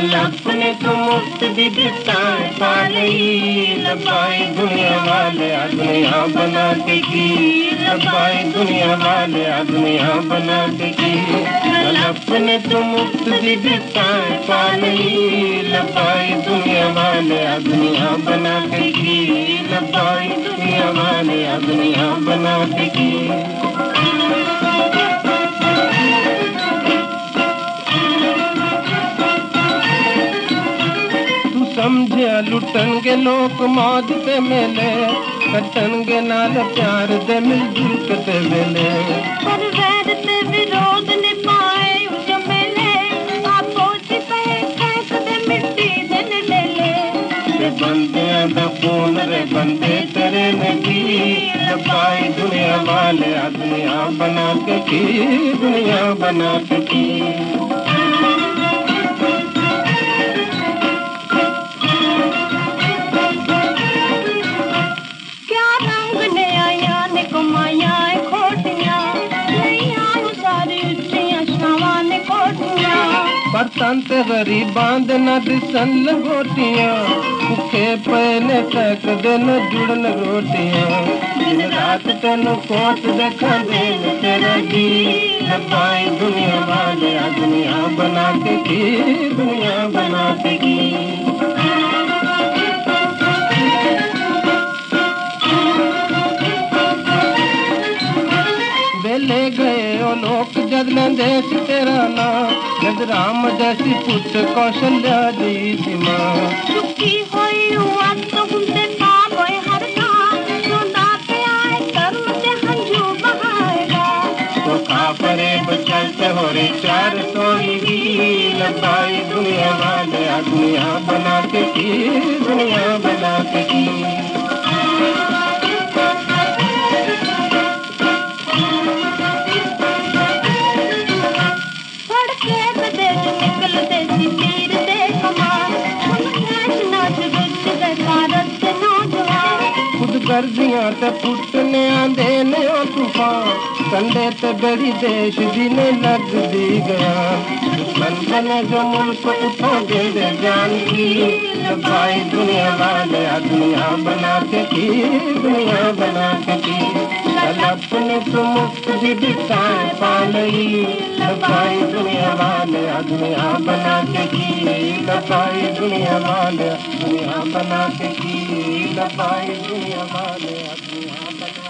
मुफ़्त दी दिताए पालई लबाई दुनिया वाले दुनिया बना की लबाई दुनिया वाले दुनिया बना की अपने तो मुफ़्त दी दिताए पालई लबाई दुनिया वाले दुनिया बना की लबाई दुनिया वाले दुनिया बना के। की समझे लुटन लोक मौज ते मेले कटन नाल प्यार दे मिलजुल के वेले। पर वैर ते विरोध ने पाए उज मेले आपो ची पे खेत दे मिट्टी दे ले ले ते बंदियाँ दा फ़ोन रे बंदे तेरे ने की लबाई दुनिया वाले दुनिया बना के की दुनिया बना के। बर्तन ते न दिसन लंगोटियाँ भुखे पे ने तक दे न जुड़न रोटियाँ। रात तेन कोट दे खांदे न तेरा जी लबाई दुनिया वाले दुनिया बना के की दुनिया जद लेंदे सी तेरा नाम जद राम जैसी पुत कौशल्या जी सी माँ। होई हुआ तो हुंदे पाप हर का रोंदा पे आए कर्म ते हंजू बहाएगा तो खा परे बचलते हो रे चार सोई भी लबाई दुनिया वाले दुनिया बना के की दुनिया बना के की। गर्दियाँ ते फुटने आंदे ने ओ तूफ़ान। कंडे ते बड़ी देश दी ने लगदी गया बने जो मुल्क उठा दे दे जान की। भाई दुनिया वाले दुनिया बना के की दुनिया बना के। की अपने तो मुफ़्त दी दिखाए पालई भाई दुनिया वाले दुनिया बना के की। साए दुनिया माना दफ़ाई दुनिया माना